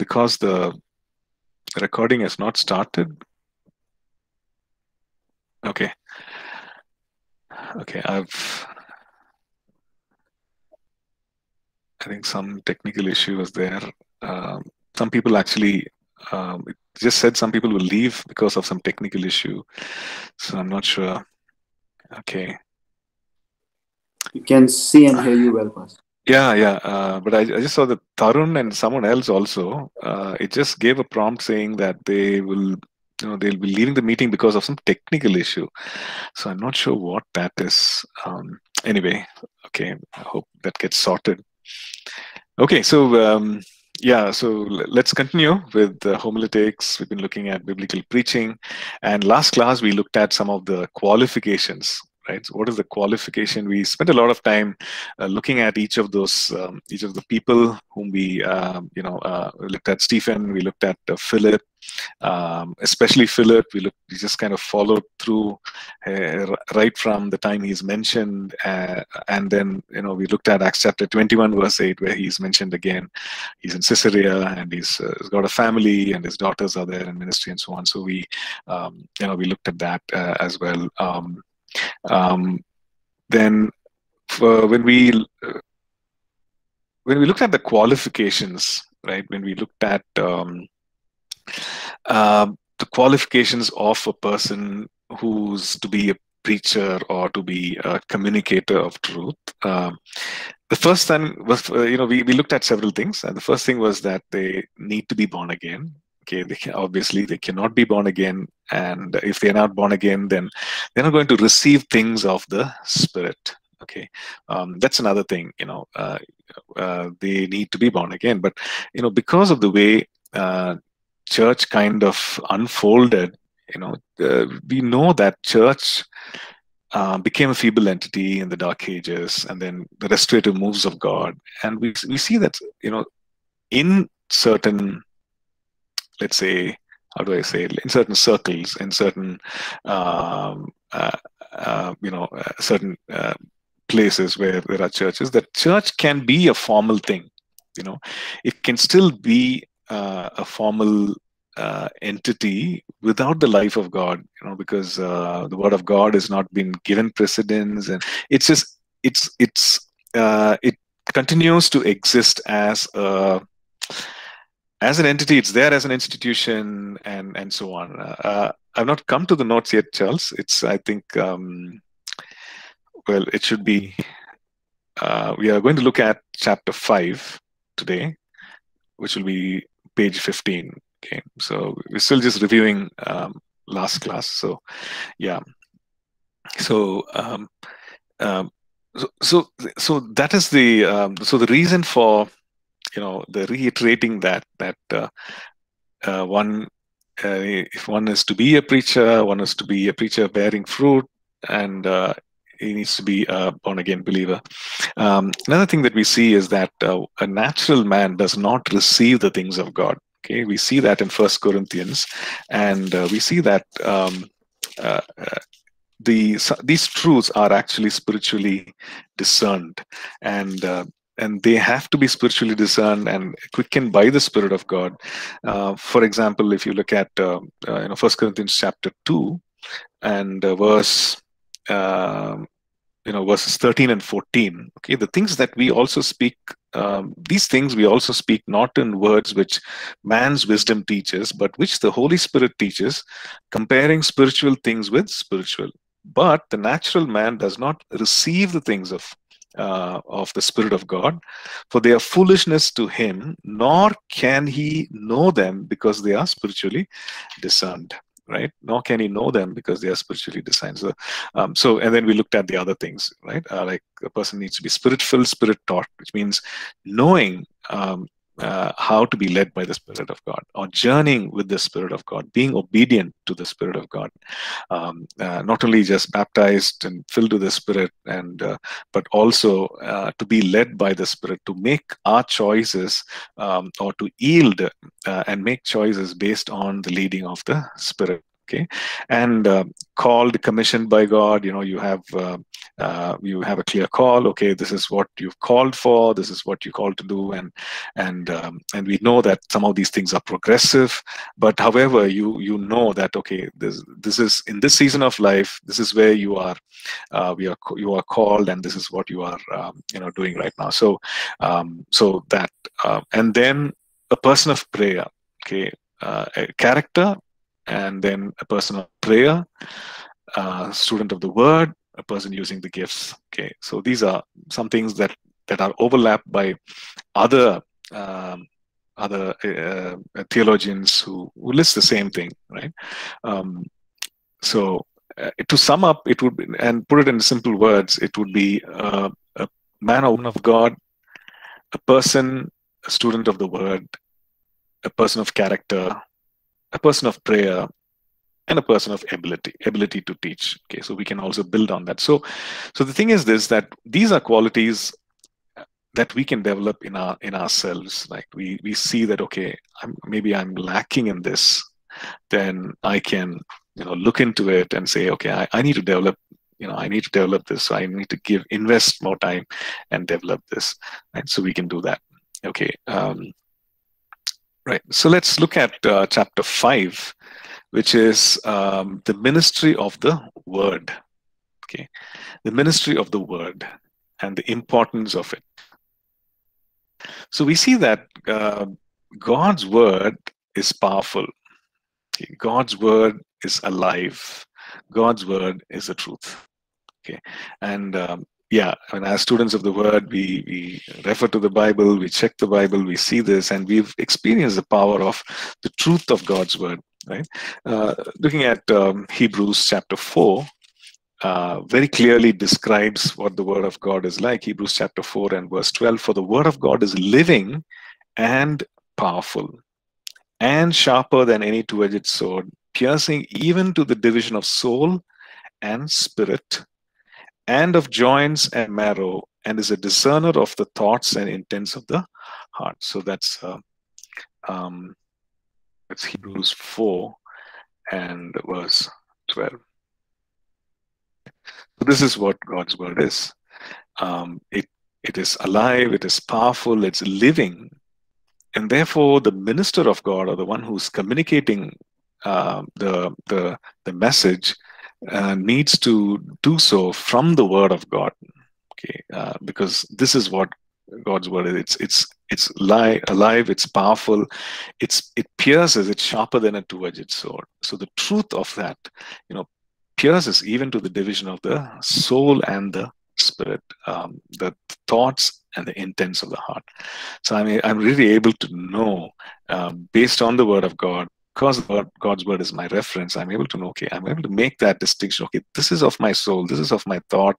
because the recording has not started. Okay. Okay, I've I think some technical issue was there. Um, some people actually um, just said some people will leave because of some technical issue. So I'm not sure. Okay. You can see and hear you well, Pastor. Yeah, yeah. Uh, but I, I, just saw that Tarun and someone else also. Uh, it just gave a prompt saying that they will, you know, they'll be leaving the meeting because of some technical issue. So I'm not sure what that is. Um, anyway, okay. I hope that gets sorted. Okay, so um, yeah, so let's continue with the homiletics. We've been looking at biblical preaching, and last class we looked at some of the qualifications right? So what is the qualification? We spent a lot of time uh, looking at each of those, um, each of the people whom we, uh, you know, uh, looked at Stephen, we looked at uh, Philip, um, especially Philip. We looked, we just kind of followed through uh, right from the time he's mentioned, uh, and then you know we looked at Acts chapter 21, verse 8, where he's mentioned again. He's in Caesarea and he's, he's got a family and his daughters are there in ministry and so on. So we, um, you know, we looked at that as well. Um, um, then when we when we looked at the qualifications, right? When we looked at um, uh, the qualifications of a person who's to be a preacher or to be a communicator of truth. Um, the first thing was, uh, you know, we, we looked at several things. And the first thing was that they need to be born again okay they can, obviously they cannot be born again and if they're not born again then they're not going to receive things of the spirit. Okay um, that's another thing you know uh, uh, they need to be born again. But you know because of the way uh, church kind of unfolded you know we know that church uh, became a feeble entity in the dark ages and then the restorative moves of god. And we, we see that you know in certain let's say, how do I say, in certain circles, in certain, um, uh, uh, you know, uh, certain uh, places where there are churches, that church can be a formal thing. You know, it can still be uh, a formal uh, entity without the life of God, you know, because the word of God has not been given precedence, and it's just it's it's it continues to exist as a as an entity, it's there as an institution, and and so on. Uh, I've not come to the notes yet, Charles. It's I think um, well, it should be. Uh, we are going to look at chapter five today, which will be page fifteen. Okay, so we're still just reviewing um, last class. So, yeah. So, um, um, so, so, so that is the um, so the reason for you know the reiterating that that uh, uh, one uh, if one is to be a preacher one is to be a preacher bearing fruit and uh, he needs to be a born again believer. Um, another thing that we see is that uh, a natural man does not receive the things of god. Okay we see that in first corinthians and uh, we see that um, the, these truths are actually spiritually discerned. And and they have to be spiritually discerned and quickened by the Spirit of God. Uh, for example, if you look at uh, uh, you know First Corinthians chapter two and uh, verse um, you know verses 13 and 14 okay the things that we also speak um, these things we also speak not in words which man's wisdom teaches but which the holy spirit teaches comparing spiritual things with spiritual but the natural man does not receive the things of uh, of the Spirit of God, for they are foolishness to him, nor can he know them because they are spiritually discerned. Right? Nor can he know them because they are spiritually discerned. So, um, so and then we looked at the other things, right? Uh, like a person needs to be spirit filled, spirit taught, which means knowing um, uh, how to be led by the Spirit of God, or journeying with the Spirit of God, being obedient to the Spirit of God, um, uh, not only just baptized and filled with the Spirit, and uh, but also uh, to be led by the Spirit, to make our choices um, or to yield uh, and make choices based on the leading of the Spirit. Okay. And uh, called commissioned by god you know you have uh, uh, you have a clear call. Okay this is what you've called for. This is what you called to do. And and um, and we know that some of these things are progressive. But however you you know that okay this this is in this season of life this is where you are uh, we are you are called and this is what you are um, you know doing right now. So um, so that uh, and then a person of prayer. Okay uh, character and then a person of prayer uh, student of the word a person using the gifts. Okay so these are some things that that are overlapped by other um, other uh, theologians who, who list the same thing right? Um, so uh, to sum up it would be, and put it in simple words it would be uh, a man or woman of god a person a student of the word a person of character a person of prayer and a person of ability ability to teach. Okay so we can also build on that. So so the thing is this that these are qualities that we can develop in our in ourselves. Like we we see that okay I'm, maybe i'm lacking in this then i can you know look into it and say okay i, I need to develop you know i need to develop this. I need to give invest more time and develop this. Right so we can do that. Okay um, right so let's look at uh, chapter 5 which is um, the ministry of the word. Okay, the ministry of the word and the importance of it. So we see that uh, God's word is powerful. Okay? God's word is alive. God's word is the truth. Okay, and um, yeah, I mean, as students of the word, we, we refer to the Bible, we check the Bible, we see this, and we've experienced the power of the truth of God's word right? Uh, looking at um, Hebrews chapter 4, uh, very clearly describes what the Word of God is like. Hebrews chapter 4 and verse 12 For the Word of God is living and powerful and sharper than any two edged sword, piercing even to the division of soul and spirit, and of joints and marrow, and is a discerner of the thoughts and intents of the heart. So that's uh, um, it's Hebrews 4 and verse 12. So this is what God's word is. Um, it it is alive, it is powerful, it's living, and therefore the minister of God or the one who's communicating uh, the the the message uh, needs to do so from the word of God. Okay, uh, because this is what God's word is. It's it's it's li- alive. It's powerful. It's it pierces. It's sharper than a two-edged sword. So the truth of that, you know, pierces even to the division of the soul and the spirit, um, the thoughts and the intents of the heart. So I mean, I'm really able to know, um, based on the word of God, because God's word is my reference, I'm able to know, okay, I'm able to make that distinction. Okay, this is of my soul, this is of my thought,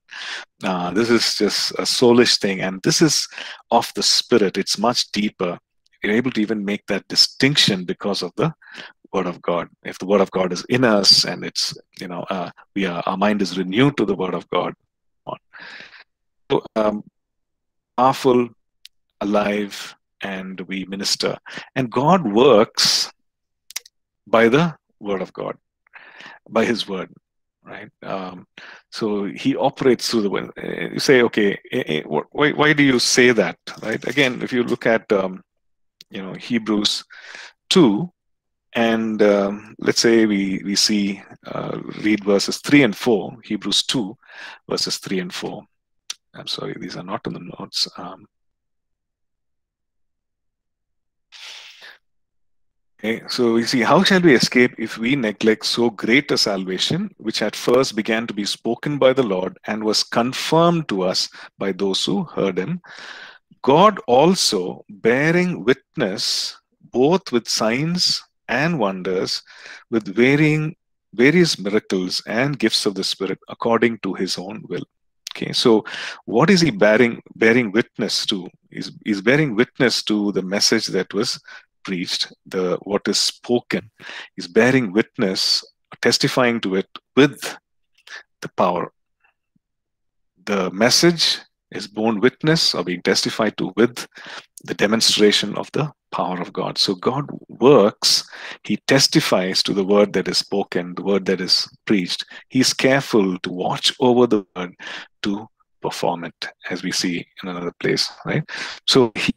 uh, this is just a soulish thing, and this is of the spirit. It's much deeper. You're able to even make that distinction because of the word of God. If the word of God is in us and it's, you know, uh, we are, our mind is renewed to the word of God. So, um, powerful, alive, and we minister. And God works by the word of God, by His word, right? Um, so He operates through the word. Uh, you say, okay, eh, eh, why, why do you say that, right? Again, if you look at, um, you know, Hebrews 2, and um, let's say we, we see, uh, read verses 3 and 4, Hebrews 2, verses 3 and 4. I'm sorry, these are not in the notes. Um, Okay, so we see, how shall we escape if we neglect so great a salvation, which at first began to be spoken by the Lord and was confirmed to us by those who heard him? God also bearing witness both with signs and wonders, with varying various miracles and gifts of the Spirit according to his own will. Okay, so what is he bearing bearing witness to? Is he's bearing witness to the message that was preached, the what is spoken, is bearing witness, testifying to it with the power. The message is borne witness or being testified to with the demonstration of the power of God. So God works, He testifies to the word that is spoken, the word that is preached. He's careful to watch over the word to perform it, as we see in another place, right? So he,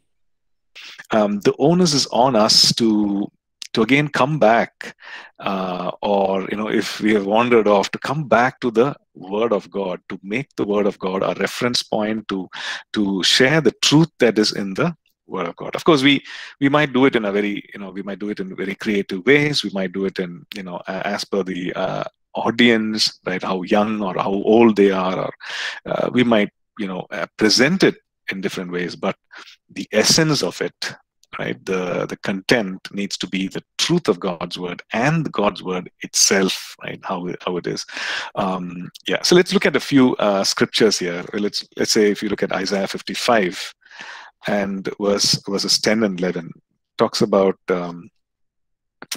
um, the onus is on us to to again come back, uh, or you know, if we have wandered off, to come back to the Word of God, to make the Word of God a reference point, to to share the truth that is in the Word of God. Of course, we we might do it in a very you know we might do it in very creative ways. We might do it in you know as per the uh, audience, right? How young or how old they are, or uh, we might you know uh, present it in different ways. But the essence of it right? The the content needs to be the truth of god's word and god's word itself right? How how it is. Um yeah so let's look at a few uh, scriptures here. Let's let's say if you look at isaiah 55 and verse verses 10 and 11 talks about um,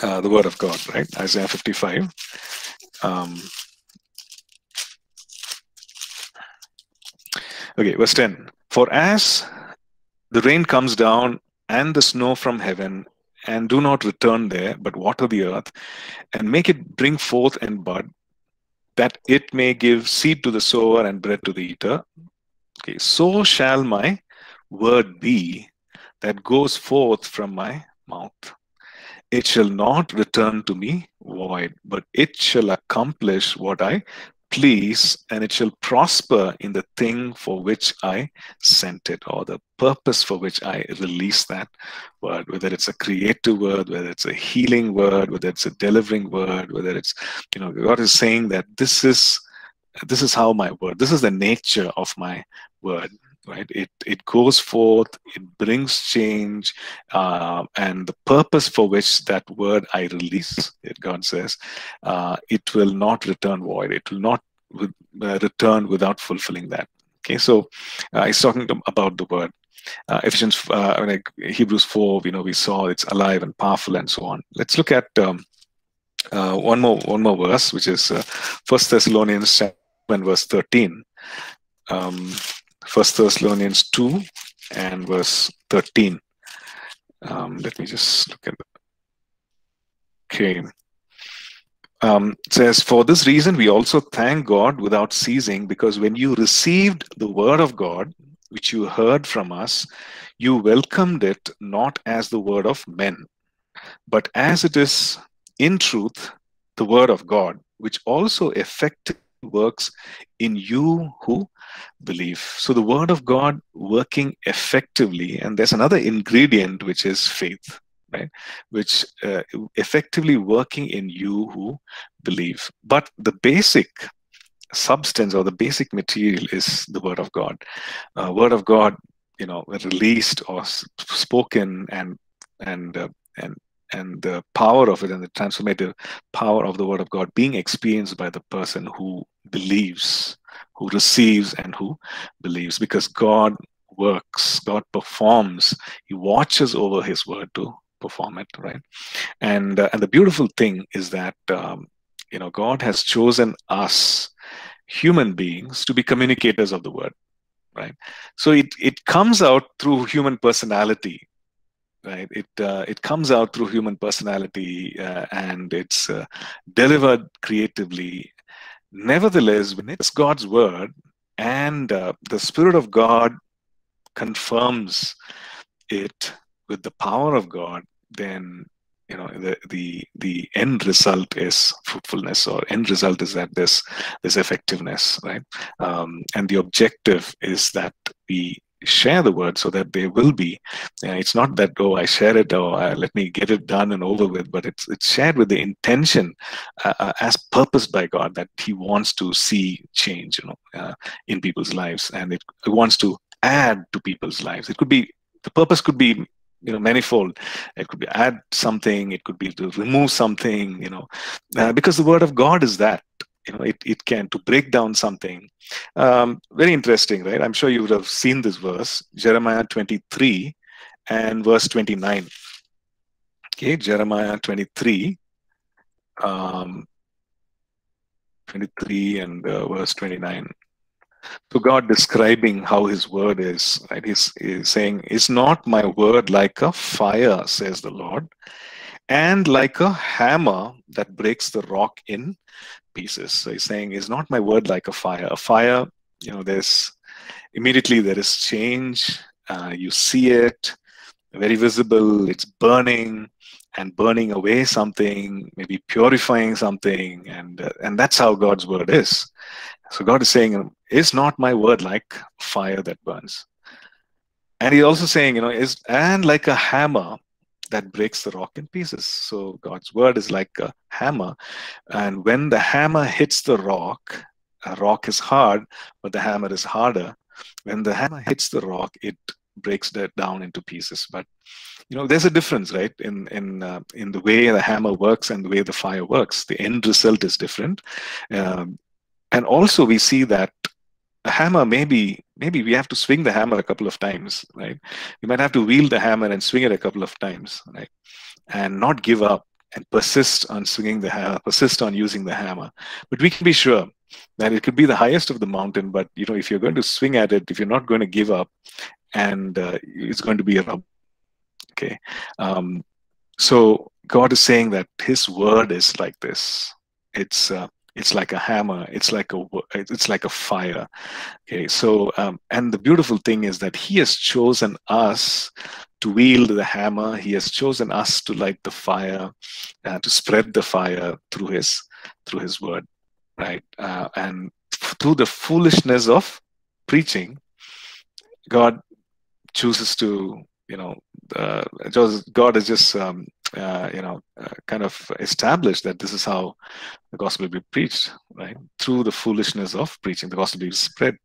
uh, the word of god right? Isaiah 55 um, okay verse 10 for as the rain comes down and the snow from heaven, and do not return there, but water the earth, and make it bring forth and bud, that it may give seed to the sower and bread to the eater. Okay, so shall my word be that goes forth from my mouth. It shall not return to me void, but it shall accomplish what I please, and it shall prosper in the thing for which I sent it, or the purpose for which I release that word, whether it's a creative word, whether it's a healing word, whether it's a delivering word, whether it's, you know, God is saying that this is this is how my word, this is the nature of my word right it it goes forth it brings change uh, and the purpose for which that word i release it god says uh, it will not return void it will not with, uh, return without fulfilling that okay so uh, he's talking about the word uh, Ephesians, uh, like Hebrews 4, you know, we saw it's alive and powerful and so on. Let's look at um, uh, one more one more verse, which is uh, First Thessalonians 7, verse 13. Um, First Thessalonians 2 and verse 13. Um, let me just look at it. Okay. Um, says, For this reason, we also thank God without ceasing, because when you received the word of God, which you heard from us, you welcomed it not as the word of men, but as it is in truth the word of God, which also effectively works in you who believe. So the word of God working effectively, and there's another ingredient which is faith, right? Which uh, effectively working in you who believe. But the basic substance or the basic material is the word of God. Uh, word of God, you know, released or spoken and and uh, and and the power of it and the transformative power of the word of God being experienced by the person who believes, who receives, and who believes, because God works, God performs, He watches over His word to perform it, right? And uh, and the beautiful thing is that um, you know God has chosen us, human beings, to be communicators of the word, right? So it it comes out through human personality right? It uh, it comes out through human personality uh, and it's uh, delivered creatively. Nevertheless when it's god's word and uh, the spirit of god confirms it with the power of god then you know the the the end result is fruitfulness or end result is that this this effectiveness right? Um, and the objective is that we share the word so that there will be. Uh, it's not that oh i share it or uh, let me get it done and over with but it's it's shared with the intention uh, uh as purposed by god that he wants to see change you know in people's lives. And it, it wants to add to people's lives. It could be the purpose could be you know manifold. It could be add something. It could be to remove something you know. Because the word of god is that you know it, it can to break down something um, very interesting right? I'm sure you would have seen this verse jeremiah 23 and verse 29 okay jeremiah 23 um, 23 and uh, verse 29 So God describing how his word is, right? He's, he's saying, Is not my word like a fire, says the Lord, and like a hammer that breaks the rock in pieces. So he's saying, Is not my word like a fire? A fire, you know, there's immediately there is change. Uh, you see it, very visible, it's burning and burning away something, maybe purifying something, and uh, and that's how God's word is. So God is saying, "Is not my word like fire that burns?" And He's also saying, you know, is and like a hammer that breaks the rock in pieces. So God's word is like a hammer, and when the hammer hits the rock, a rock is hard, but the hammer is harder. When the hammer hits the rock, it breaks that down into pieces. But you know, there's a difference, right, in in uh, in the way the hammer works and the way the fire works. The end result is different, um, and also we see that a hammer maybe maybe we have to swing the hammer a couple of times, right? We might have to wield the hammer and swing it a couple of times, right, and not give up and persist on swinging the hammer, persist on using the hammer. But we can be sure that it could be the highest of the mountain, but you know, if you're going to swing at it, if you're not going to give up, and uh, it's going to be a rub. Okay, um, so God is saying that His word is like this. It's uh, it's like a hammer. It's like a it's like a fire. Okay, so um, and the beautiful thing is that He has chosen us to wield the hammer. He has chosen us to light the fire, uh, to spread the fire through His through His word, right? Uh, and through the foolishness of preaching, God chooses to, you know, uh, God has just, um, uh, you know, uh, kind of established that this is how the gospel will be preached, right? Through the foolishness of preaching, the gospel will be spread.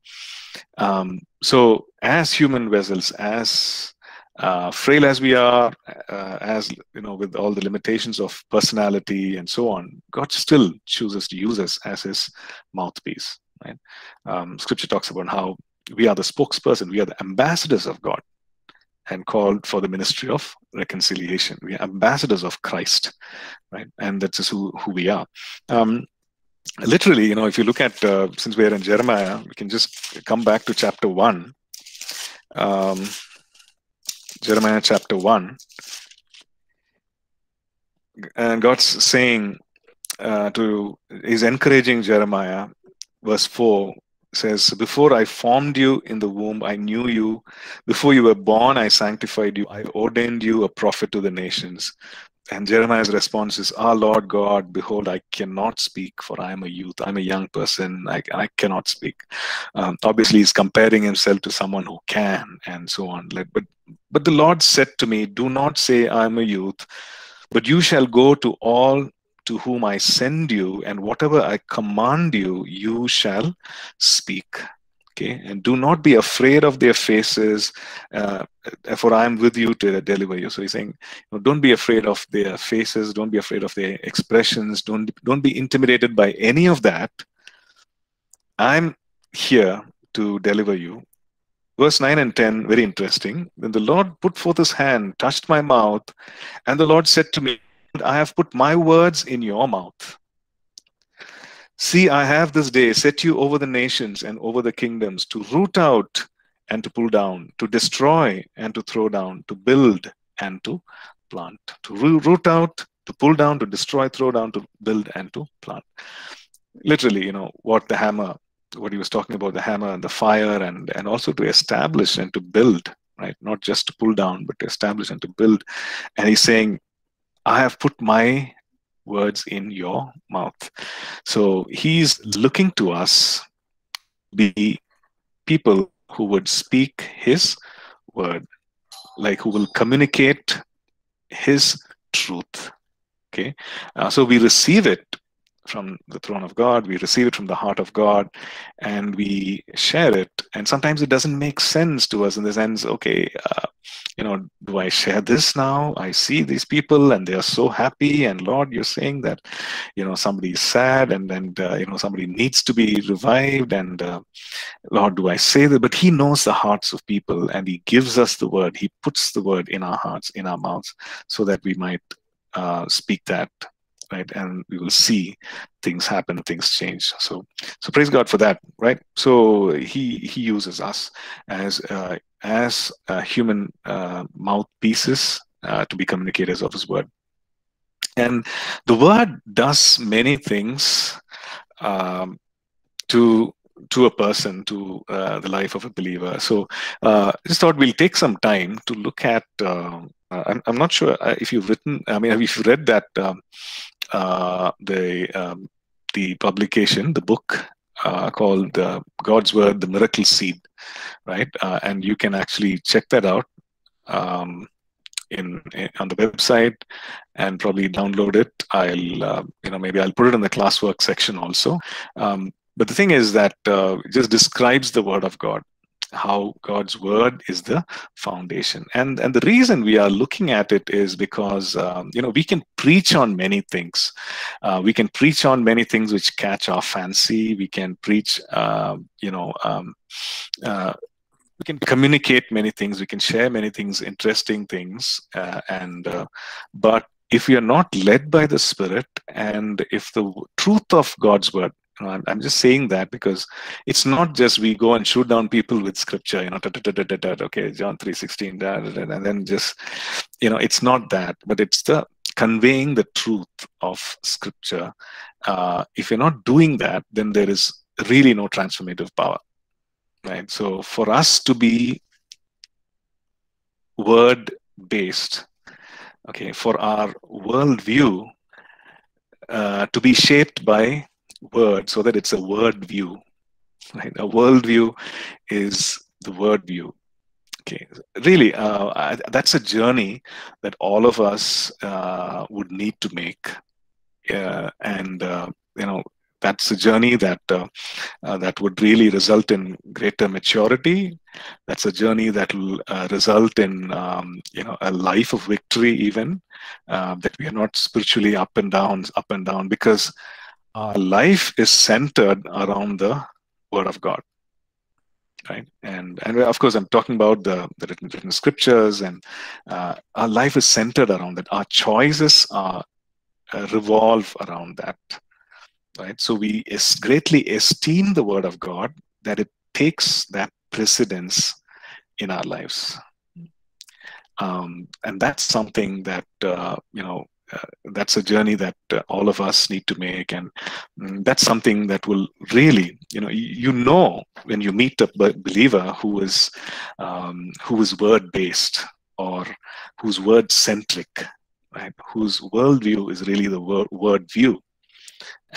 Um, so, as human vessels, as uh, frail as we are, uh, as you know, with all the limitations of personality and so on, God still chooses to use us as His mouthpiece. Right? Um, scripture talks about how we are the spokesperson, we are the ambassadors of God and called for the ministry of reconciliation. We are ambassadors of Christ, right? And that's just who, who we are. Um, literally, you know, if you look at, uh, since we're in Jeremiah, we can just come back to chapter 1. Um, Jeremiah chapter 1. And God's saying uh, to, he's encouraging Jeremiah, verse 4 says, Before I formed you in the womb, I knew you. Before you were born, I sanctified you. I ordained you a prophet to the nations. And Jeremiah's response is, Ah, Lord God, behold, I cannot speak, for I am a youth. I'm a young person. I, I cannot speak. Um, obviously, he's comparing himself to someone who can, and so on. Like, But, but the Lord said to me, Do not say, I'm a youth, but you shall go to all to whom I send you, and whatever I command you, you shall speak. Okay, and do not be afraid of their faces, uh, for I am with you to deliver you. So he's saying, don't be afraid of their faces, don't be afraid of their expressions, don't don't be intimidated by any of that. I'm here to deliver you. Verse 9 and 10, very interesting. Then the Lord put forth his hand, touched my mouth, and the Lord said to me, I have put my words in your mouth. See, I have this day set you over the nations and over the kingdoms to root out and to pull down, to destroy and to throw down, to build and to plant. To root out, to pull down, to destroy, throw down, to build and to plant. Literally, you know, what the hammer, what he was talking about, the hammer and the fire, and, and also to establish and to build, right? Not just to pull down, but to establish and to build. And he's saying, I have put my words in your mouth. So he's looking to us be people who would speak his word, like who will communicate his truth. Okay, uh, so we receive it from the throne of God, we receive it from the heart of God, and we share it. And sometimes it doesn't make sense to us in the sense, okay, uh, you know, do I share this now? I see these people and they are so happy. And Lord, you're saying that, you know, somebody is sad and then, uh, you know, somebody needs to be revived. And uh, Lord, do I say that? But He knows the hearts of people and He gives us the word. He puts the word in our hearts, in our mouths, so that we might uh, speak that right? And we will see things happen, things change. So, so praise God for that, right? So he he uses us as uh, as uh, human uh, mouthpieces uh, to be communicators of His word, and the word does many things um, to to a person, to uh, the life of a believer. So, uh, just thought we'll take some time to look at. Uh, I'm, I'm not sure if you've written. I mean, if you've read that um, the um, the publication, the book uh, called uh, God's Word, the Miracle Seed, right? Uh, and you can actually check that out um, in, in, on the website and probably download it. I'll you know maybe I'll put it in the classwork section also. Um, but the thing is that uh, it just describes the word of God, how God's word is the foundation. And, and the reason we are looking at it is because, um, you know, we can preach on many things. Uh, we can preach on many things which catch our fancy. We can preach, uh, you know, um, uh, we can communicate many things. We can share many things, interesting things. Uh, and, uh, but if we are not led by the Spirit and if the truth of God's word you know, I'm, I'm just saying that because it's not just we go and shoot down people with scripture, you know, da, da, da, okay, John 3.16, and then just, you know, it's not that, but it's the conveying the truth of scripture. Uh, if you're not doing that, then there is really no transformative power, right? So for us to be word-based, okay, for our worldview uh, to be shaped by word so that it's a word view. Right? A world view is the word view. Okay, really, uh, that's a journey that all of us uh, would need to make, uh, and uh, you know that's a journey that uh, uh, that would really result in greater maturity. That's a journey that will result in um, you know a life of victory, even that we are not spiritually up and down, up and down, because our life is centered around the word of god right? And and of course i'm talking about the, the written, written scriptures and uh, our life is centered around that. Our choices are uh, revolve around that right? So we greatly esteem the word of god that it takes that precedence in our lives. Um, and that's something that uh, you know that's a journey that uh, all of us need to make. And um, that's something that will really you know you know when you meet a believer who is um, who is word based or who's word centric right? Whose worldview is really the word, word view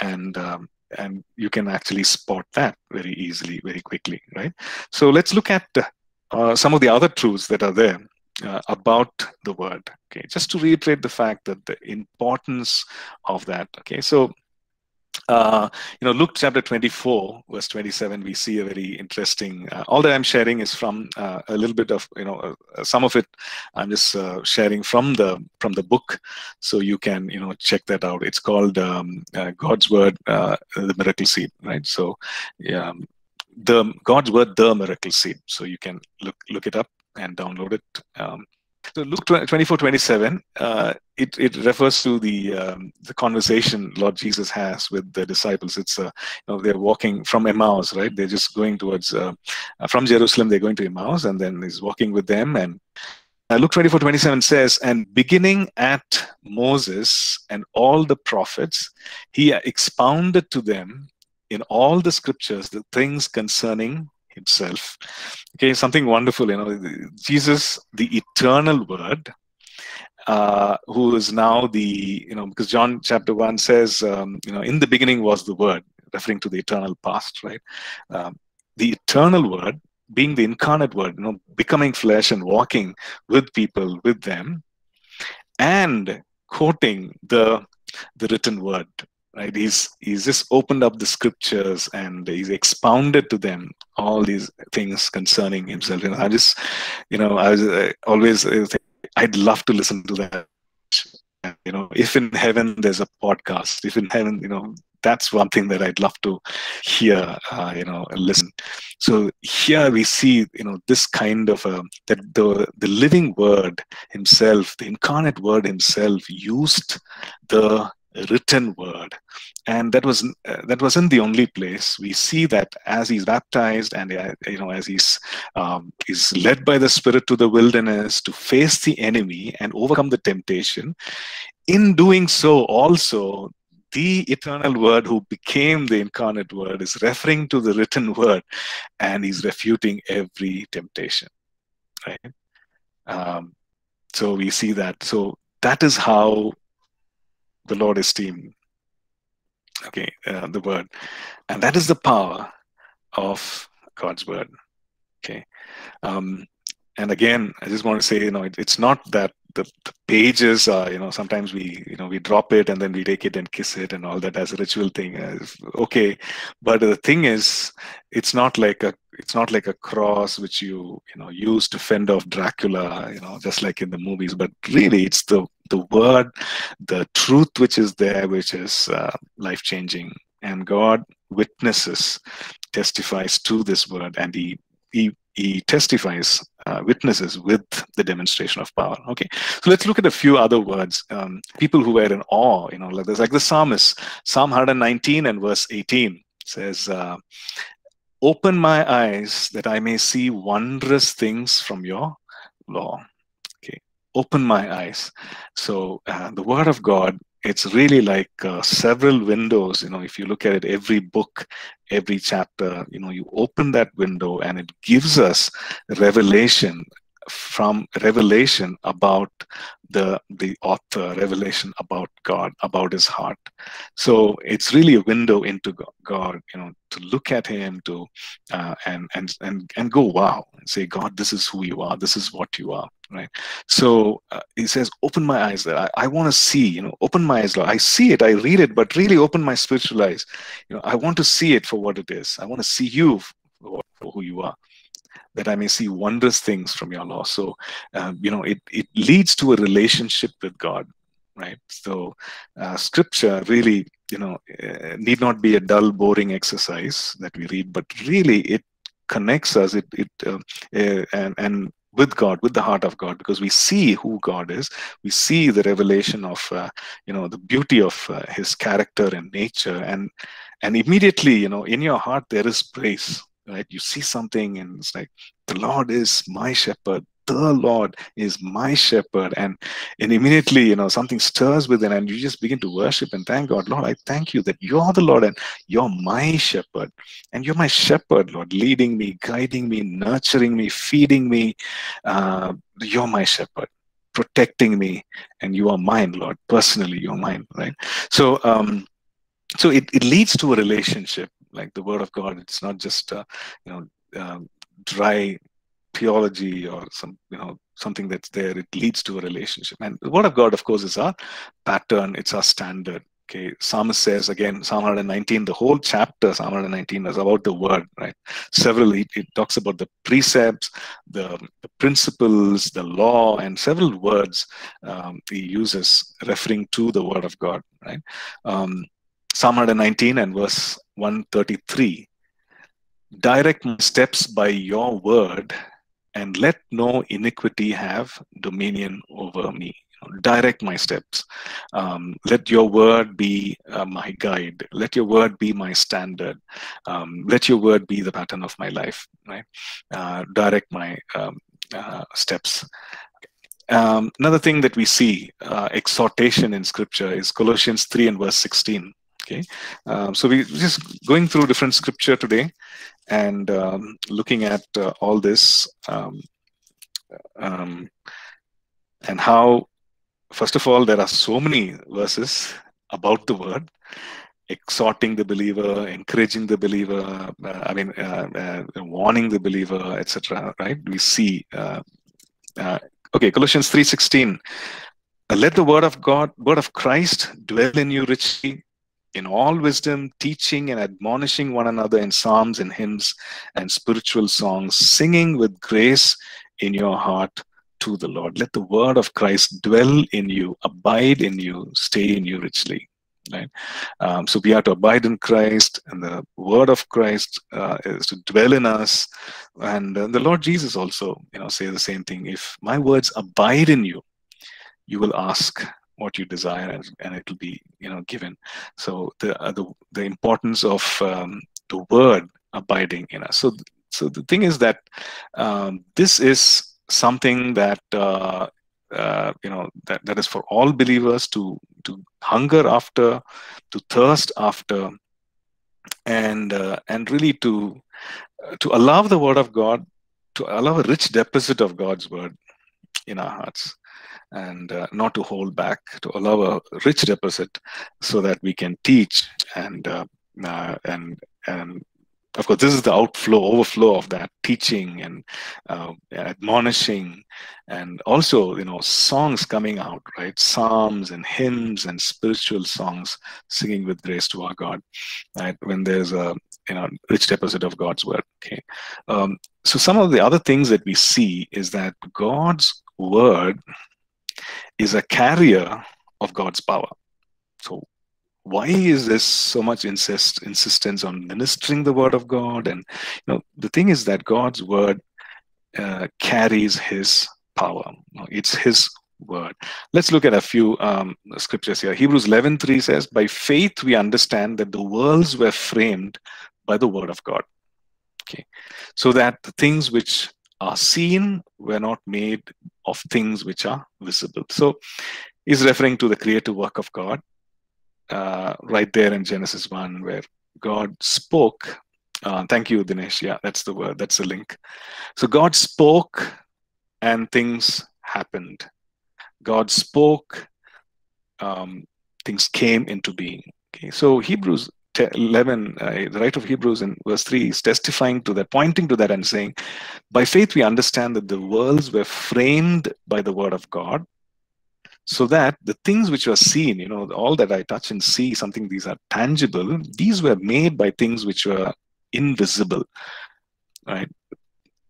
and um, and you can actually spot that very easily very quickly right? So let's look at uh, some of the other truths that are there uh, about the word okay? Just to reiterate the fact that the importance of that okay? So uh, you know luke chapter 24 verse 27 we see a very interesting uh, all that i'm sharing is from uh, a little bit of you know uh, some of it i'm just uh, sharing from the from the book. So you can you know check that out. It's called um, god's word the miracle seed right? So yeah the god's word the miracle seed. So you can look look it up and download it. Um, so Luke 24, 27, uh, it, it refers to the um, the conversation Lord Jesus has with the disciples. It's, uh, you know, they're walking from Emmaus, right? They're just going towards, uh, uh from Jerusalem, they're going to Emmaus, and then he's walking with them. And uh, Luke 24, 27 says, And beginning at Moses and all the prophets, he expounded to them in all the scriptures the things concerning himself. Okay, something wonderful, you know, Jesus, the eternal word, uh, who is now the, you know, because John chapter 1 says, um, you know, in the beginning was the word, referring to the eternal past, right? Um, the eternal word being the incarnate word, you know, becoming flesh and walking with people, with them, and quoting the the written word right? He's he's just opened up the scriptures and he's expounded to them all these things concerning himself. And i just you know i was uh, always uh, i'd love to listen to that. You know if in heaven there's a podcast if in heaven you know that's one thing that i'd love to hear uh, you know listen. So here we see you know this kind of a, that the the living word himself the incarnate word himself used the written word. And that was uh, that wasn't the only place. We see that as he's baptized and uh, you know as he's um, is led by the spirit to the wilderness to face the enemy and overcome the temptation in doing so also the eternal word who became the incarnate word is referring to the written word and he's refuting every temptation right? Um, so we see that. So that is how the lord esteemed okay uh, the word. And that is the power of god's word okay. Um, and again i just want to say you know it, it's not that the, the pages are you know sometimes we you know we drop it and then we take it and kiss it and all that as a ritual thing uh, okay. But the thing is it's not like a it's not like a cross which you you know use to fend off dracula you know just like in the movies. But really it's the the word the truth which is there which is uh, life changing and god witnesses testifies to this word and he he he testifies, uh, witnesses with the demonstration of power. Okay, so let's look at a few other words. Um, people who were in awe, you know, like this, like the psalmist, Psalm 119 and verse 18 says, uh, "Open my eyes that I may see wondrous things from your law." Open my eyes. So uh, the Word of God it's really like uh, several windows you know if you look at it every book every chapter you know you open that window and it gives us revelation from revelation about the the author revelation about god about his heart. So it's really a window into god you know to look at him to uh, and and and and go wow and say god this is who you are. This is what you are right? So uh, he says open my eyes that i, I want to see you know open my eyes Lord. i see it. I read it but really open my spiritual eyes. You know i want to see it for what it is. I want to see you for who you are that I may see wondrous things from your law. So, um, you know, it, it leads to a relationship with God, right? So, uh, scripture really, you know, uh, need not be a dull, boring exercise that we read, but really it connects us, it, it uh, uh and, and with God, with the heart of God, because we see who God is. We see the revelation of, uh, you know, the beauty of uh, His character and nature, and and immediately, you know, in your heart there is praise right? You see something and it's like, the Lord is my shepherd. The Lord is my shepherd. And, and immediately, you know, something stirs within and you just begin to worship and thank God. Lord, I thank you that you're the Lord and you're my shepherd. And you're my shepherd, Lord, leading me, guiding me, nurturing me, feeding me. Uh, you're my shepherd protecting me and you are mine lord personally you're mine right so um so it, it leads to a relationship like the word of god it's not just uh, you know um, dry theology or some you know something that's there it leads to a relationship. And the word of god of course is our pattern it's our standard okay? Psalmist says again psalm 119 the whole chapter psalm 119 is about the word right? Several it, it talks about the precepts the, the, principles the law and several words um, he uses referring to the word of god right? Um, psalm 119 and verse 133 direct my steps by your word and let no iniquity have dominion over me. Direct my steps. Um, let your word be uh, my guide. Let your word be my standard. Um, let your word be the pattern of my life right? Uh, direct my um, uh, steps. Um, another thing that we see uh, exhortation in scripture is colossians 3 and verse 16 Okay, um, so we're just going through different scripture today and um, looking at uh, all this um, um, and how, first of all, there are so many verses about the word exhorting the believer, encouraging the believer, uh, I mean, uh, uh warning the believer, etc. Right? We see. Uh, uh, okay, Colossians three sixteen. Let the word of God, word of Christ, dwell in you richly, in all wisdom, teaching and admonishing one another in psalms and hymns and spiritual songs, singing with grace in your heart to the Lord. Let the word of Christ dwell in you, abide in you, stay in you richly. Right. Um, so we are to abide in Christ, and the word of Christ uh, is to dwell in us. And uh, the Lord Jesus also, you know, say the same thing. If my words abide in you, you will ask what you desire and, and it will be you know given. So the uh, the, the importance of um, the word abiding in us. So so the thing is that um, this is something that uh, uh, you know that, that is for all believers to to hunger after to thirst after and uh, and really to to allow the word of god to allow a rich deposit of god's word in our hearts and uh, not to hold back to allow a rich deposit so that we can teach and uh, uh, and and of course, this is the outflow, overflow of that teaching and uh, admonishing, and also, you know, songs coming out, right? Psalms and hymns and spiritual songs, singing with grace to our God, right? When there's a you know rich deposit of God's word. Okay, um, so some of the other things that we see is that God's word is a carrier of God's power. So why is there so much insist insistence on ministering the word of god? And you know the thing is that god's word uh, carries his power. It's his word. Let's look at a few um, scriptures here. Hebrews 11 3 says by faith we understand that the worlds were framed by the word of god. Okay. So that the things which are seen were not made of things which are visible so he's referring to the creative work of god uh, right there in Genesis 1 where God spoke. Uh, thank you, Dinesh. Yeah, that's the word. That's the link. So God spoke and things happened. God spoke, um, things came into being. Okay, so Hebrews 11, uh, the writer of Hebrews in verse 3 is testifying to that, pointing to that and saying, By faith we understand that the worlds were framed by the word of God, so that the things which were seen, you know, all that I touch and see, something these are tangible, these were made by things which were invisible, right?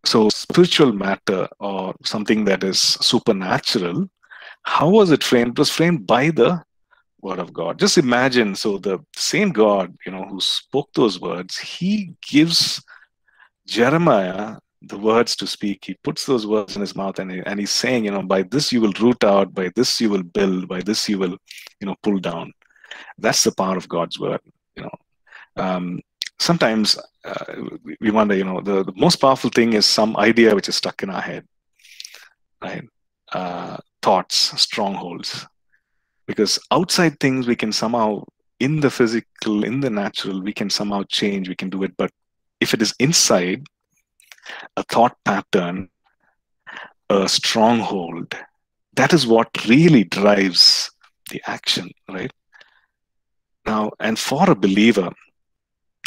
So spiritual matter or something that is supernatural, how was it framed? It was framed by the word of God. Just imagine, so the same God, you know, who spoke those words, he gives Jeremiah the words to speak. He puts those words in his mouth and, he, and he's saying, you know, by this you will root out, by this you will build, by this you will, you know, pull down. That's the power of God's word, you know. Um, sometimes uh, we wonder, you know, the, the most powerful thing is some idea which is stuck in our head, right? Uh, thoughts, strongholds. Because outside things we can somehow, in the physical, in the natural, we can somehow change, we can do it. But if it is inside, a thought pattern, a stronghold. That is what really drives the action, right? Now, and for a believer,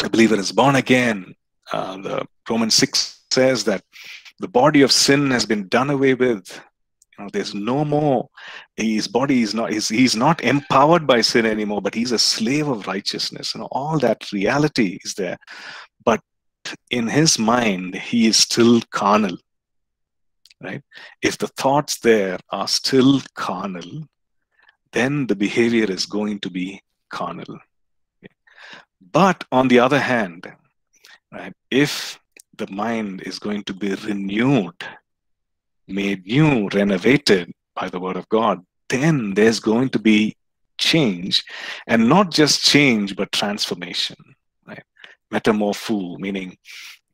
a believer is born again. Uh, the Romans 6 says that the body of sin has been done away with. There's no more. His body is not. He's, he's not empowered by sin anymore, but he's a slave of righteousness. Know, all that reality is there. But in his mind, he is still carnal. Right? If the thoughts there are still carnal, then the behavior is going to be carnal. But on the other hand, right, if the mind is going to be renewed, made new, renovated by the word of God, then there's going to be change, and not just change, but transformation right metamorpho, meaning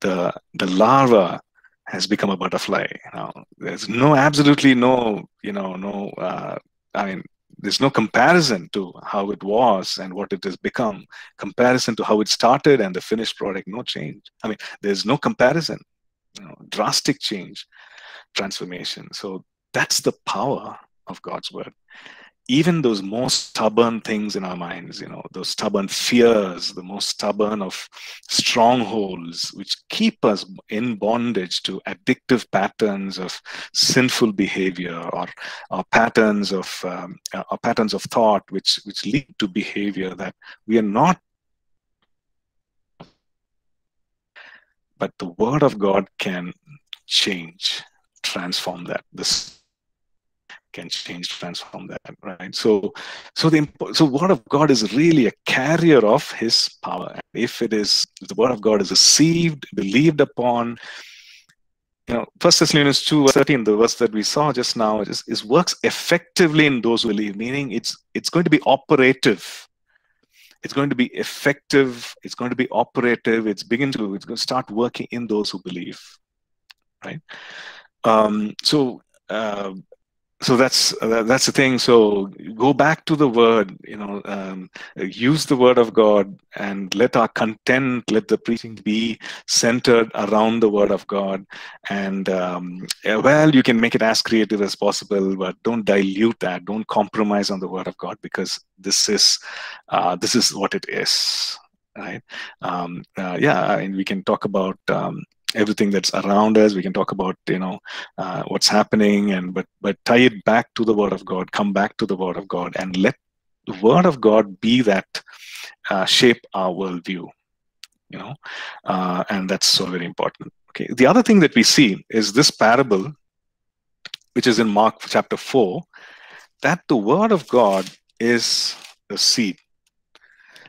the the larva has become a butterfly. Now, there's no absolutely no, you know, no. Uh, I mean, there's no comparison to how it was and what it has become. Comparison to how it started and the finished product, no change. I mean, there's no comparison. You know, drastic change, transformation. So that's the power of God's word even those most stubborn things in our minds, you know, those stubborn fears, the most stubborn of strongholds, which keep us in bondage to addictive patterns of sinful behavior or, or patterns of um, or patterns of thought, which which lead to behavior that we are not. But the Word of God can change, transform that. This can change, transform that, right? So, so the so word of God is really a carrier of His power. If it is, if the word of God is received, believed upon, you know, First Thessalonians 2, verse 13, the verse that we saw just now, is, is works effectively in those who believe, meaning it's it's going to be operative. It's going to be effective. It's going to be operative. It's begin to it's going to start working in those who believe, right? Um, so uh, so that's uh, that's the thing. So go back to the word you know um, use the word of god and let our content let the preaching be centered around the word of god. And um, well you can make it as creative as possible but don't dilute that. Don't compromise on the word of god because this is uh, this is what it is right? Um, uh, yeah and we can talk about um, everything that's around us. We can talk about you know uh, what's happening and but but tie it back to the word of god come back to the word of god and let the word of god be that uh, shape our worldview you know uh, and that's so very important. Okay the other thing that we see is this parable which is in mark chapter 4 that the word of god is a seed.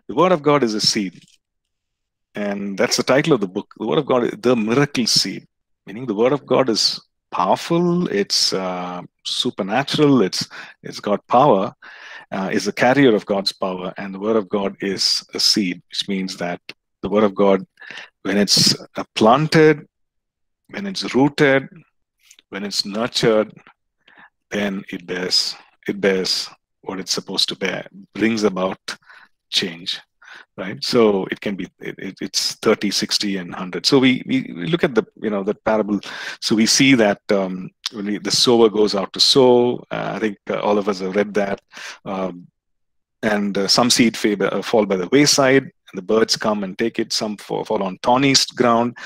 The word of god is a seed and that's the title of the book the word of god the miracle seed. Meaning the word of god is powerful it's uh, supernatural it's it's got power uh, is a carrier of god's power and the word of god is a seed which means that the word of god when it's uh, planted when it's rooted when it's nurtured then it bears it bears what it's supposed to bear brings about change right? So it can be it, it's 30 60 and 100 so we, we, we look at the you know the parable. So we see that um, we, the sower goes out to sow. Uh, i think uh, all of us have read that. Um, and uh, some seed uh, fall by the wayside and the birds come and take it. Some fall, fall on thorny ground.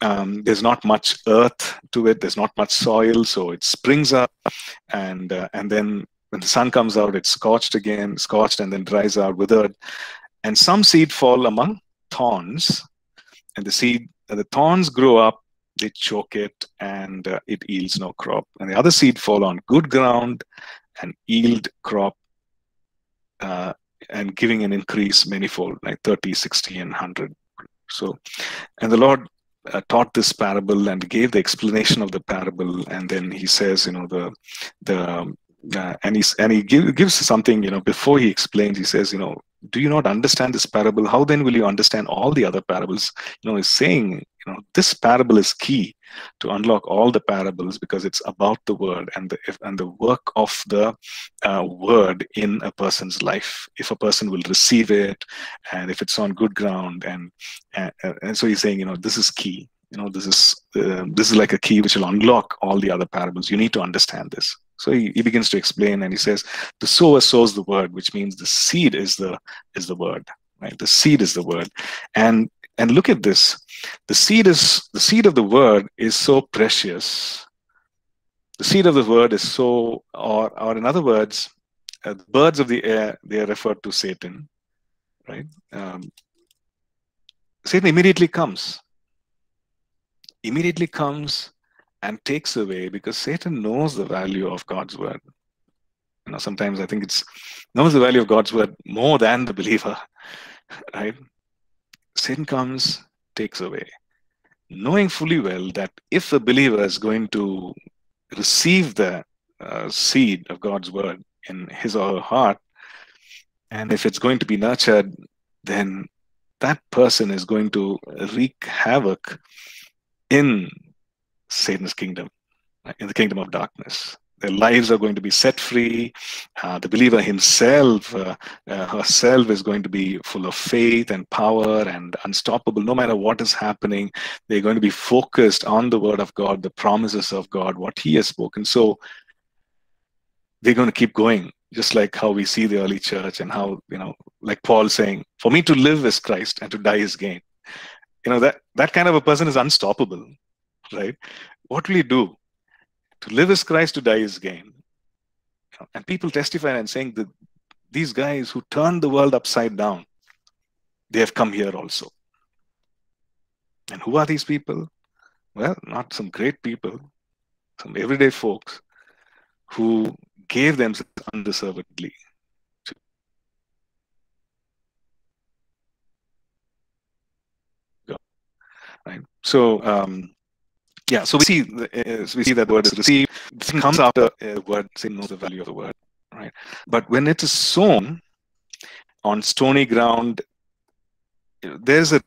Um, there's not much earth to it. There's not much soil so it springs up. And uh, and then when the sun comes out it's scorched again scorched and then dries out withered and some seed fall among thorns and the seed the thorns grow up they choke it and uh, it yields no crop. And the other seed fall on good ground and yield crop uh, and giving an increase manifold like 30 60 and 100 so and the lord uh, taught this parable and gave the explanation of the parable and then he says you know the the uh, and he's and he give, gives something you know before he explains he says you know do you not understand this parable? How then will you understand all the other parables? You know he's saying you know this parable is key to unlock all the parables because it's about the word and the and the work of the uh, word in a person's life. If a person will receive it and if it's on good ground and and, and so he's saying you know this is key. You know this is uh, this is like a key which will unlock all the other parables. You need to understand this so he, he begins to explain and he says, the sower sows the word, which means the seed is the is the word. Right? The seed is the word. And and look at this. The seed is the seed of the word is so precious. The seed of the word is so, or or in other words, uh, birds of the air, they are referred to Satan, right? Um, Satan immediately comes. Immediately comes and takes away because Satan knows the value of God's word. You know, sometimes I think it's knows the value of God's word more than the believer, right? Satan comes, takes away, knowing fully well that if a believer is going to receive the uh, seed of God's word in his or her heart, and if it's going to be nurtured, then that person is going to wreak havoc in Satan's kingdom, in the kingdom of darkness. Their lives are going to be set free. Uh, the believer himself, uh, uh, herself, is going to be full of faith and power and unstoppable. No matter what is happening, they're going to be focused on the word of God, the promises of God, what He has spoken. So they're going to keep going, just like how we see the early church and how, you know, like Paul saying, For me to live is Christ and to die is gain. You know, that, that kind of a person is unstoppable right? What will he do? To live is Christ, to die is gain. And people testify and saying that these guys who turned the world upside down, they have come here also. And who are these people? Well, not some great people, some everyday folks who gave themselves undeservedly. Right. So um, yeah, so we see uh, we see that word is received. This comes after a word saying know the value of the word, right? But when it is sown on stony ground, there's a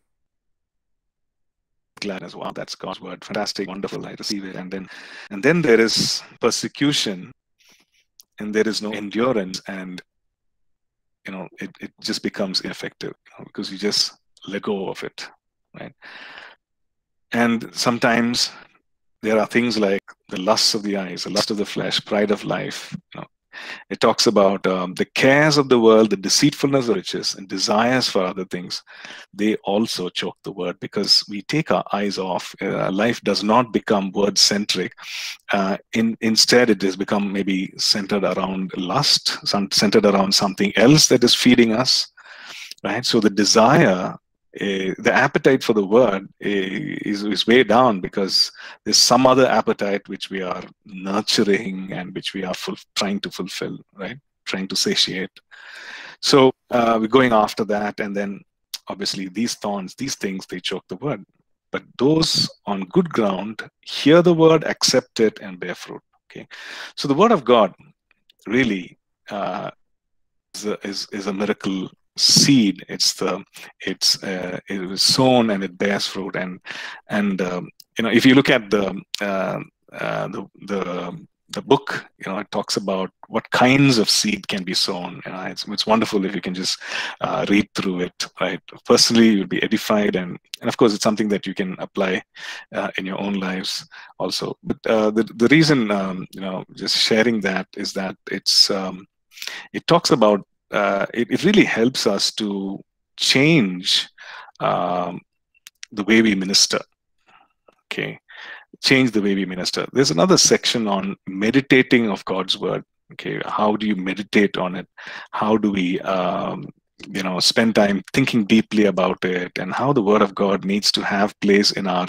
gladness. Wow, that's God's word. Fantastic, wonderful. I receive it, and then and then there is persecution, and there is no endurance, and you know it, it just becomes ineffective you know, because you just let go of it, right? And sometimes there are things like the lusts of the eyes, the lust of the flesh, pride of life. You know, it talks about um, the cares of the world, the deceitfulness of riches, and desires for other things. They also choke the word because we take our eyes off. Uh, life does not become word centric. Uh, in, instead, it has become maybe centered around lust, some, centered around something else that is feeding us. Right. So the desire uh, the appetite for the word uh, is, is way down because there's some other appetite which we are nurturing and which we are full, trying to fulfill, right? Trying to satiate. So uh, we're going after that, and then obviously these thorns, these things, they choke the word. But those on good ground hear the word, accept it, and bear fruit. Okay, so the word of God really uh, is, a, is, is a miracle seed. It's the it's uh, it was sown and it bears fruit. And and um, you know if you look at the uh, uh, the the the book you know it talks about what kinds of seed can be sown. You know it's, it's wonderful if you can just uh, read through it right? Personally you'll be edified. And and of course it's something that you can apply uh, in your own lives also. But uh, the, the reason um, you know just sharing that is that it's um, it talks about uh, it, it, really helps us to change um, the way we minister. Okay, change the way we minister. There's another section on meditating of God's word. Okay, how do you meditate on it? How do we, um, you know, spend time thinking deeply about it, and how the word of God needs to have place in our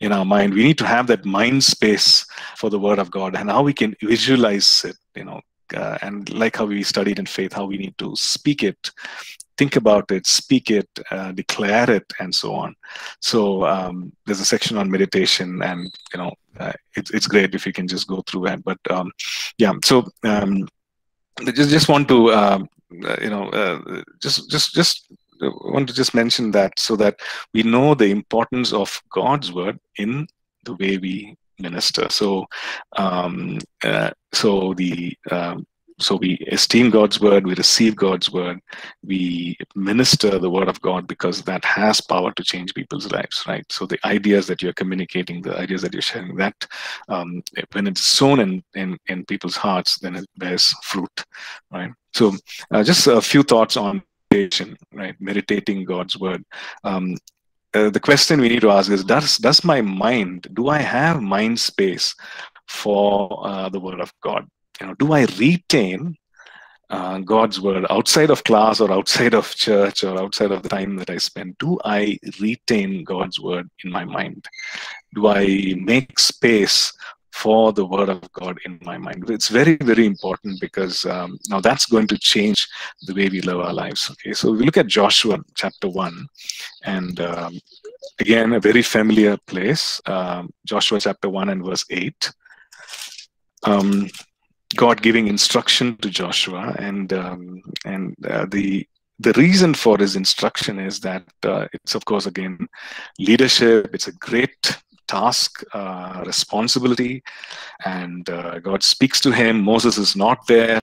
in our mind. We need to have that mind space for the word of God, and how we can visualize it. You know, uh, and like how we studied in faith, how we need to speak it, think about it, speak it, uh, declare it, and so on. So um, there's a section on meditation, and you know, uh, it's it's great if you can just go through it. But um, yeah, so um, just just want to um, uh, you know uh, just just just want to just mention that so that we know the importance of God's word in the way we minister. So, um, uh, so the um, so we esteem God's word, we receive God's word, we minister the word of God because that has power to change people's lives, right? So the ideas that you're communicating, the ideas that you're sharing, that um, when it's sown in, in in people's hearts, then it bears fruit, right? So uh, just a few thoughts on meditation, right? Meditating God's word. Um, uh, the question we need to ask is does does my mind do i have mind space for uh, the word of god? You know do i retain uh, god's word outside of class or outside of church or outside of the time that i spend? Do i retain god's word in my mind? Do i make space for the word of God in my mind. It's very, very important because um, now that's going to change the way we live our lives. Okay, so we look at Joshua chapter 1, and um, again, a very familiar place. Um, Joshua chapter 1 and verse 8. Um, God giving instruction to Joshua, and um, and uh, the the reason for his instruction is that uh, it's of course again leadership. It's a great task, uh, responsibility, and uh, God speaks to him. Moses is not there.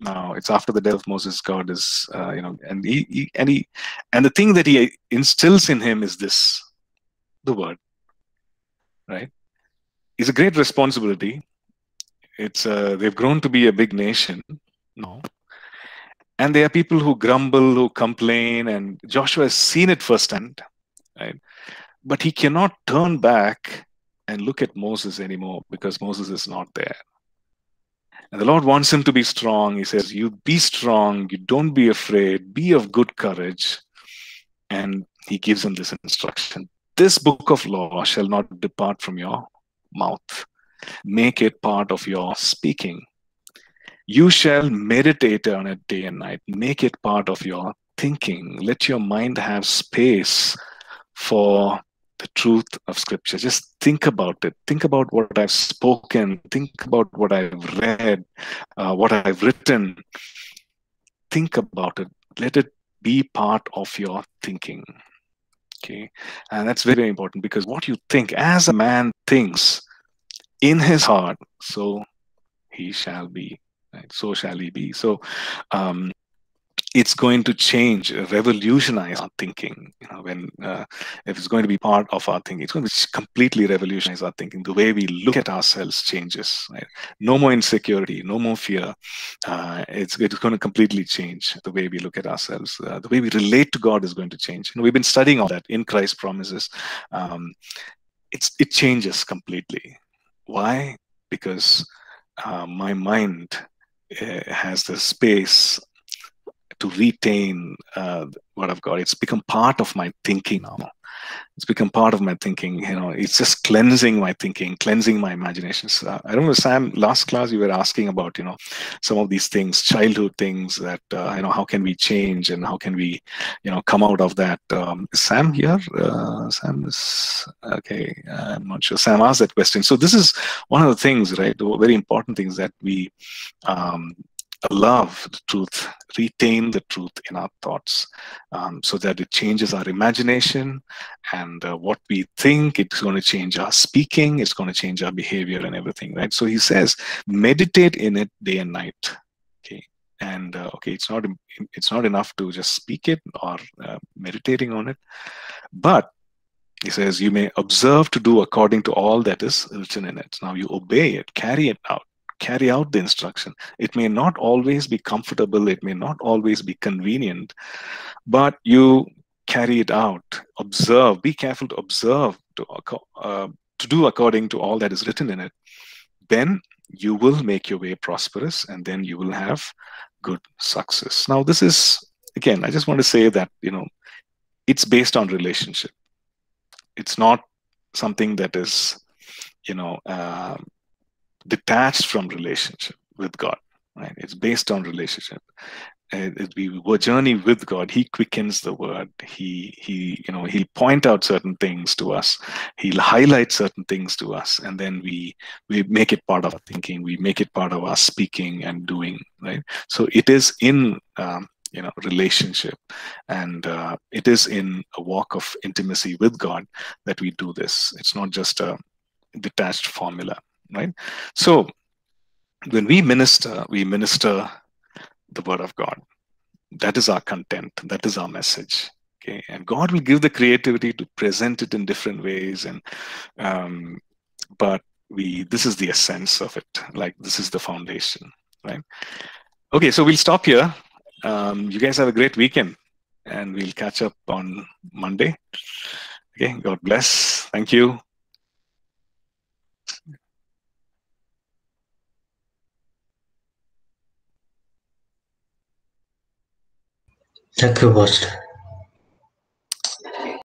Now it's after the death of Moses. God is, uh, you know, and he, he, and he, and the thing that he instills in him is this: the word. Right? It's a great responsibility. It's uh, they've grown to be a big nation. No. And there are people who grumble, who complain, and Joshua has seen it firsthand. Right? But he cannot turn back and look at Moses anymore because Moses is not there. And the Lord wants him to be strong. He says, You be strong, you don't be afraid, be of good courage. And he gives him this instruction This book of law shall not depart from your mouth, make it part of your speaking. You shall meditate on it day and night, make it part of your thinking. Let your mind have space for the truth of scripture. Just think about it. Think about what i've spoken. Think about what i've read uh, what i've written. Think about it. Let it be part of your thinking. Okay? And that's very, very important because what you think as a man thinks in his heart so he shall be right? so shall he be. So um, it's going to change, revolutionize our thinking. You know, when uh, if it's going to be part of our thinking, it's going to completely revolutionize our thinking. The way we look at ourselves changes. Right? No more insecurity, no more fear. Uh, it's it's going to completely change the way we look at ourselves. Uh, the way we relate to God is going to change. Know, we've been studying all that in Christ promises. Um, it's it changes completely. Why? Because uh, my mind uh, has the space to retain uh, what I've got. It's become part of my thinking now. It's become part of my thinking. You know, it's just cleansing my thinking, cleansing my imaginations. Uh, I remember Sam last class you were asking about you know some of these things, childhood things that uh, you know how can we change and how can we you know come out of that. Um, is Sam here? Uh, Sam is okay. I'm not sure. Sam asked that question. So this is one of the things, right? The very important things that we um, love the truth, retain the truth in our thoughts um, so that it changes our imagination and uh, what we think. It's going to change our speaking, it's going to change our behavior and everything, right? So he says, meditate in it day and night. Okay. And uh, okay, it's not it's not enough to just speak it or uh, meditating on it, but he says you may observe to do according to all that is written in it. Now you obey it, carry it out carry out the instruction. It may not always be comfortable, it may not always be convenient, but you carry it out, observe, be careful to observe, to, uh, to do according to all that is written in it. Then you will make your way prosperous and then you will have good success. Now, this is, again, I just want to say that, you know, it's based on relationship. It's not something that is, you know, uh, detached from relationship with God. Right? It's based on relationship. It, we journey with God. He quickens the word. He he you know he'll point out certain things to us. He'll highlight certain things to us, and then we we make it part of our thinking. We make it part of our speaking and doing. Right. So it is in um, you know relationship and uh, it is in a walk of intimacy with god that we do this it's not just a detached formula right? So when we minister, we minister the word of God. That is our content. That is our message. Okay, and God will give the creativity to present it in different ways, and um, but we this is the essence of it. Like this is the foundation, right? Okay, so we'll stop here. Um, you guys have a great weekend, and we'll catch up on Monday. Okay, God bless. Thank you. Thank you, Pastor.